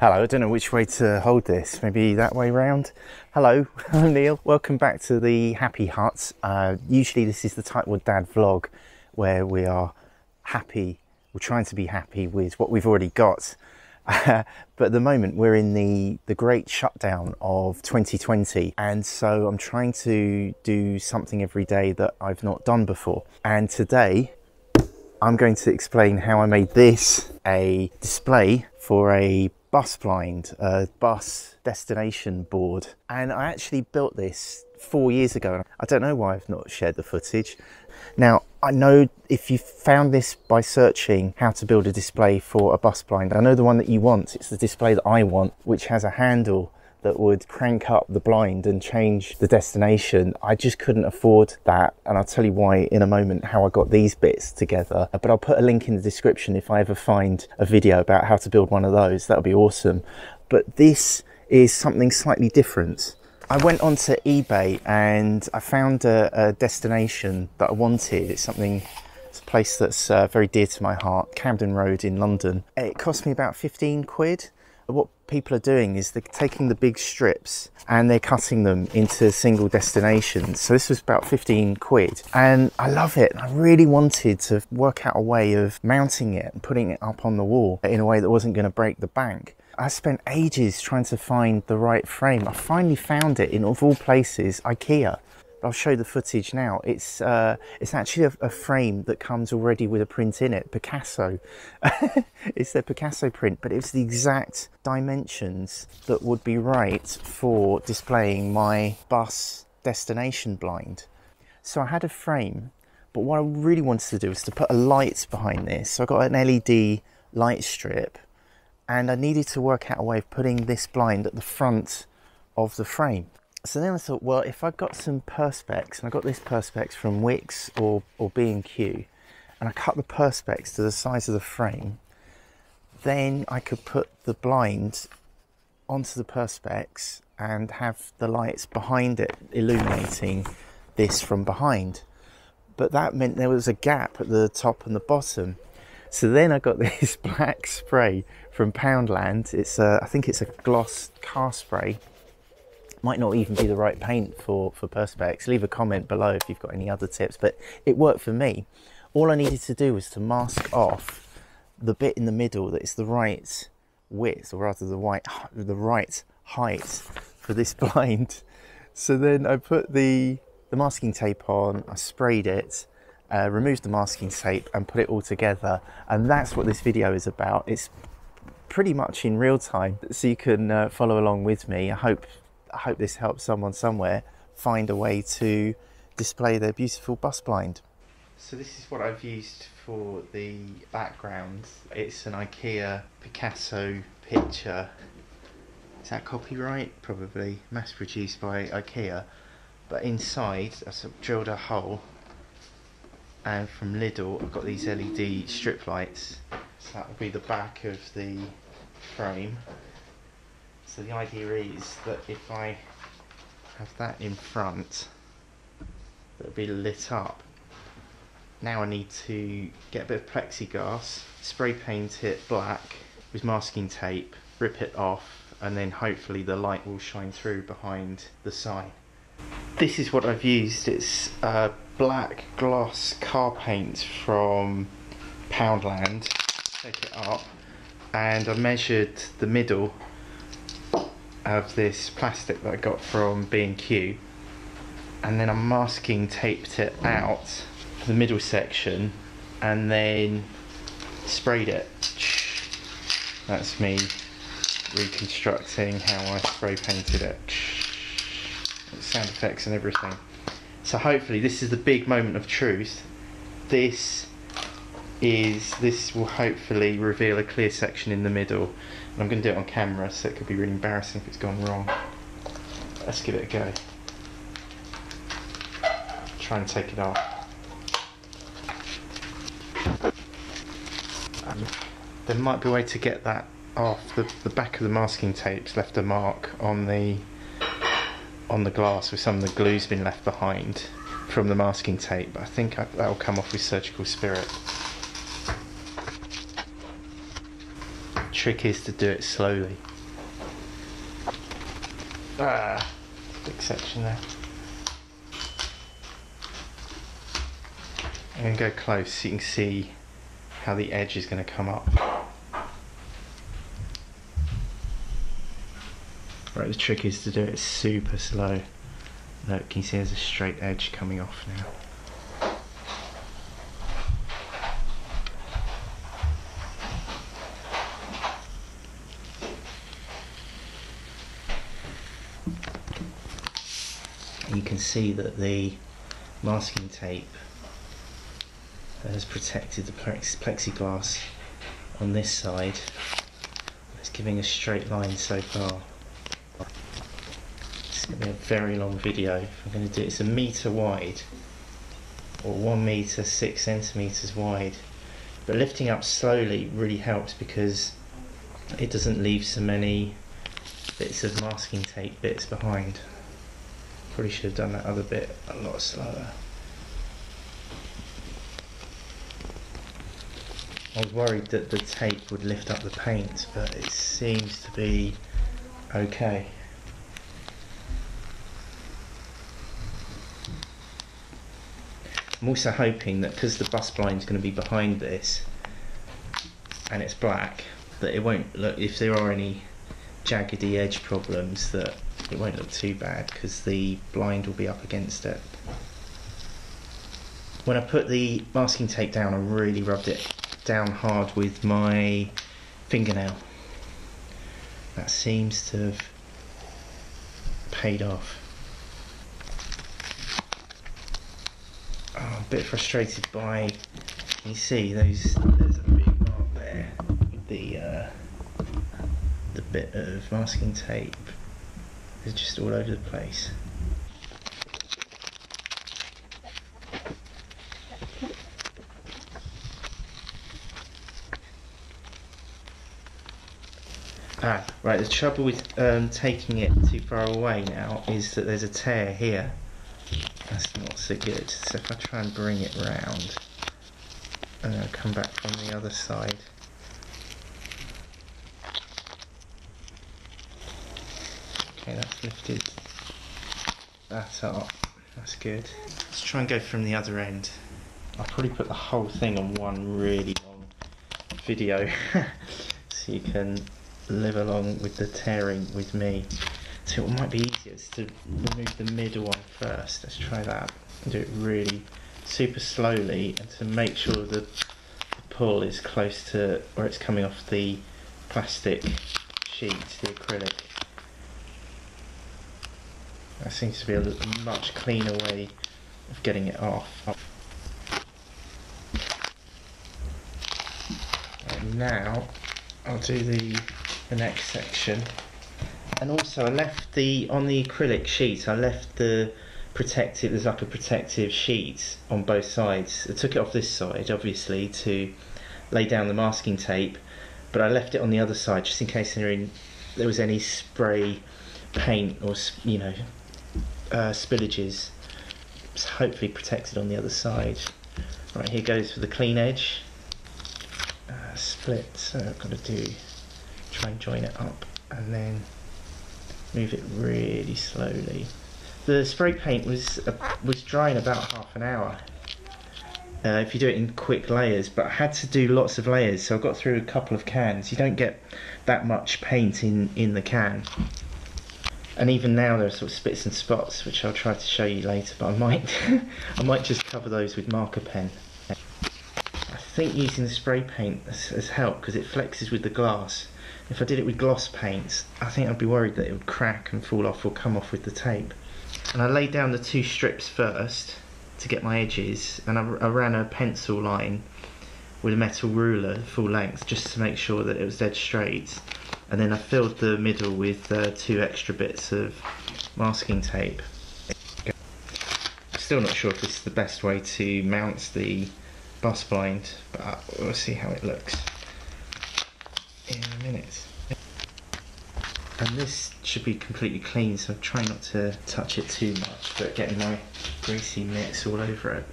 Hello, I don't know which way to hold this. Maybe that way round. Hello, Neil. Welcome back to the Happy Hut. Uh, usually, this is the Tightwad Dad vlog where we are happy, we're trying to be happy with what we've already got. Uh, but at the moment, we're in the, the great shutdown of 2020. And so I'm trying to do something every day that I've not done before. And today, I'm going to explain how I made this a display for a bus blind, a bus destination board. And I actually built this four years ago. I don't know why I've not shared the footage. Now, I know if you found this by searching how to build a display for a bus blind, I know the one that you want. It's the display that I want, which has a handle that would crank up the blind and change the destination. I just couldn't afford that. And I'll tell you why in a moment how I got these bits together. But I'll put a link in the description if I ever find a video about how to build one of those. That would be awesome. But this is something slightly different. I went onto eBay and I found a, a destination that I wanted. It's something it's a place that's uh, very dear to my heart, Camden Road in London. It cost me about 15 quid what people are doing is they're taking the big strips and they're cutting them into single destinations. So this was about 15 quid and I love it. I really wanted to work out a way of mounting it and putting it up on the wall in a way that wasn't going to break the bank. I spent ages trying to find the right frame. I finally found it in of all places, IKEA. I'll show you the footage now. It's uh, it's actually a, a, frame that comes already with a print in it, Picasso. it's the Picasso print, but it's the exact dimensions that would be right for displaying my bus destination blind. So I had a frame, but what I really wanted to do was to put a light behind this. So I got an LED light strip, and I needed to work out a way of putting this blind at the front of the frame so then I thought, well, if I got some perspex, and I got this perspex from Wickes or, or B&Q, and I cut the perspex to the size of the frame, then I could put the blind onto the perspex and have the lights behind it illuminating this from behind. But that meant there was a gap at the top and the bottom. So then I got this black spray from Poundland. It's a, I think it's a gloss car spray might not even be the right paint for, for Perspex. Leave a comment below if you've got any other tips, but it worked for me. All I needed to do was to mask off the bit in the middle that is the right width, or rather the, white, the right height for this blind. So then I put the, the masking tape on, I sprayed it, uh, removed the masking tape and put it all together. And that's what this video is about. It's pretty much in real time, so you can uh, follow along with me. I hope I hope this helps someone somewhere find a way to display their beautiful bus blind. So this is what I've used for the background. It's an IKEA Picasso picture. Is that copyright? Probably. Mass produced by IKEA. But inside I've drilled a hole and from Lidl I've got these LED strip lights. So that will be the back of the frame so the idea is that if I have that in front, that'll be lit up. Now I need to get a bit of plexiglass, spray paint it black with masking tape, rip it off, and then hopefully the light will shine through behind the sign. This is what I've used. It's uh, black gloss car paint from Poundland. Take it up, and I measured the middle of this plastic that I got from B&Q and then I masking taped it out the middle section and then sprayed it. That's me reconstructing how I spray painted it. Sound effects and everything. So hopefully this is the big moment of truth. This is this will hopefully reveal a clear section in the middle and I'm going to do it on camera so it could be really embarrassing if it's gone wrong. Let's give it a go. Try and take it off. Um, there might be a way to get that off. The, the back of the masking tape's left a mark on the on the glass with some of the glue's been left behind from the masking tape but I think that'll come off with surgical spirit trick is to do it slowly. Ah, big section there. I'm going to go close so you can see how the edge is going to come up. Right, the trick is to do it super slow. Look, can you see there's a straight edge coming off now? you can see that the masking tape has protected the plexiglass on this side. It's giving a straight line so far. It's going to be a very long video. I'm going to do it. It's a metre wide, or one metre six centimetres wide. But lifting up slowly really helps because it doesn't leave so many bits of masking tape bits behind. Probably should have done that other bit a lot slower. I was worried that the tape would lift up the paint, but it seems to be okay. I'm also hoping that because the bus blind is going to be behind this and it's black, that it won't look, if there are any jaggedy edge problems, that it won't look too bad because the blind will be up against it. When I put the masking tape down, I really rubbed it down hard with my fingernail. That seems to have paid off. Oh, I'm a bit frustrated by, you see those, there's a big mark there the, uh, the bit of masking tape is just all over the place. Ah, right, the trouble with um, taking it too far away now is that there's a tear here. That's not so good. So if I try and bring it round, and I'll come back from the other side. Okay, that's lifted that up. That's good. Let's try and go from the other end. I'll probably put the whole thing on one really long video so you can live along with the tearing with me. So it might be easiest to remove the middle one first. Let's try that. Do it really super slowly and to make sure that the pull is close to where it's coming off the plastic sheet, the acrylic. That seems to be a much cleaner way of getting it off. And now I'll do the the next section. And also I left the, on the acrylic sheet, I left the protective, there's like a protective sheet on both sides. I took it off this side, obviously, to lay down the masking tape, but I left it on the other side just in case there was any spray paint or, you know, uh, spillages. It's hopefully protected on the other side. Right, here goes for the clean edge. Uh, split, so I've got to do try and join it up and then move it really slowly. The spray paint was uh, was dry in about half an hour. Uh, if you do it in quick layers, but I had to do lots of layers, so I got through a couple of cans. You don't get that much paint in in the can. And even now there are sort of spits and spots, which I'll try to show you later. But I might I might just cover those with marker pen. I think using the spray paint has, has helped because it flexes with the glass if I did it with gloss paints, I think I'd be worried that it would crack and fall off or come off with the tape. And I laid down the two strips first to get my edges, and I, I ran a pencil line with a metal ruler full length just to make sure that it was dead straight. And then I filled the middle with uh, two extra bits of masking tape. Still not sure if this is the best way to mount the bus blind, but we'll see how it looks in a minute. And this should be completely clean, so I try not to touch it too much, but getting my greasy mix all over it.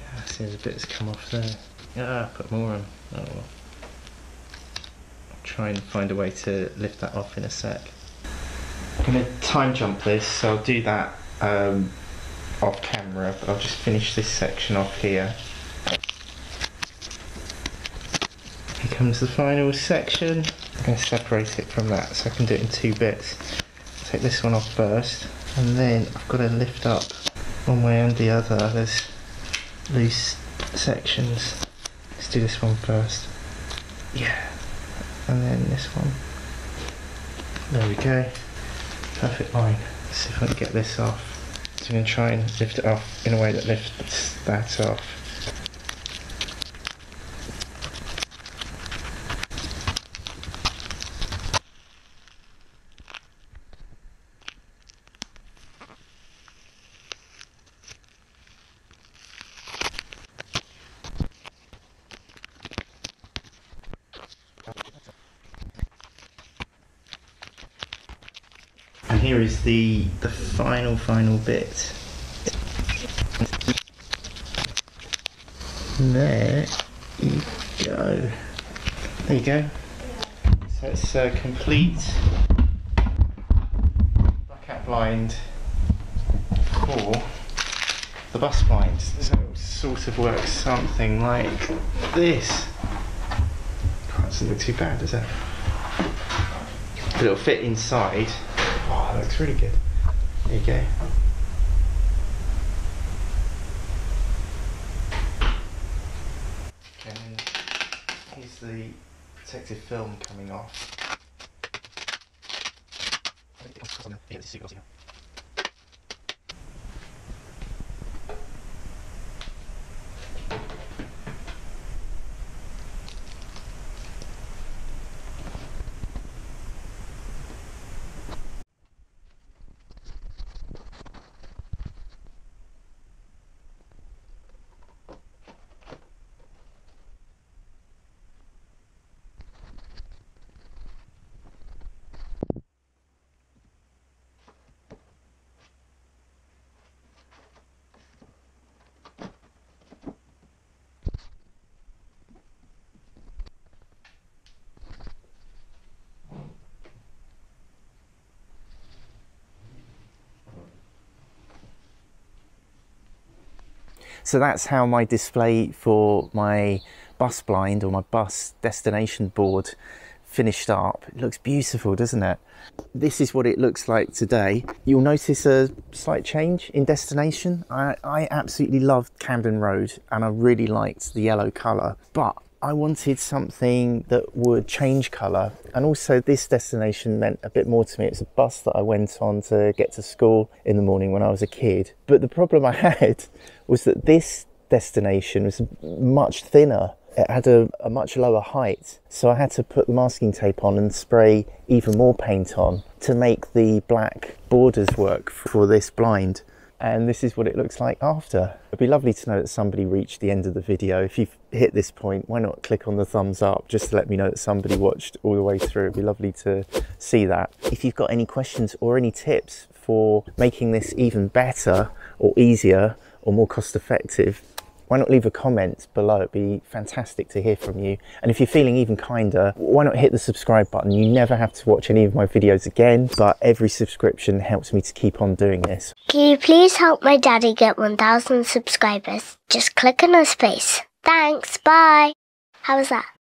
Yeah, see there's a bit come off there. Ah, put more on. Oh well. Try and find a way to lift that off in a sec. I'm going to time jump this, so I'll do that um, off camera, but I'll just finish this section off here. Here comes the final section. I'm going to separate it from that so I can do it in two bits. Take this one off first, and then I've got to lift up one way and the other. There's loose sections. Let's do this one first. Yeah. And then this one. There we go. Perfect line. Let's see if I can get this off. So I'm going to try and lift it off in a way that lifts that off. And here is the the final final bit. There you go. There you go. So it's a complete blackout blind for the bus blind. So it sort of works something like this. Can't doesn't look too bad, does it? But it'll fit inside. Looks really good. There you go. Okay, and here's the protective film coming off. So that's how my display for my bus blind or my bus destination board finished up. It looks beautiful, doesn't it? This is what it looks like today. You'll notice a slight change in destination. I, I absolutely loved Camden Road and I really liked the yellow colour, but I wanted something that would change colour and also this destination meant a bit more to me. It's a bus that I went on to get to school in the morning when I was a kid. But the problem I had was that this destination was much thinner. It had a, a much lower height. So I had to put the masking tape on and spray even more paint on to make the black borders work for this blind and this is what it looks like after. It'd be lovely to know that somebody reached the end of the video. If you've hit this point, why not click on the thumbs up just to let me know that somebody watched all the way through. It'd be lovely to see that. If you've got any questions or any tips for making this even better or easier or more cost effective, why not leave a comment below? It'd be fantastic to hear from you. And if you're feeling even kinder, why not hit the subscribe button? You never have to watch any of my videos again, but every subscription helps me to keep on doing this. Can you please help my daddy get 1,000 subscribers? Just click on his face. Thanks, bye. How was that?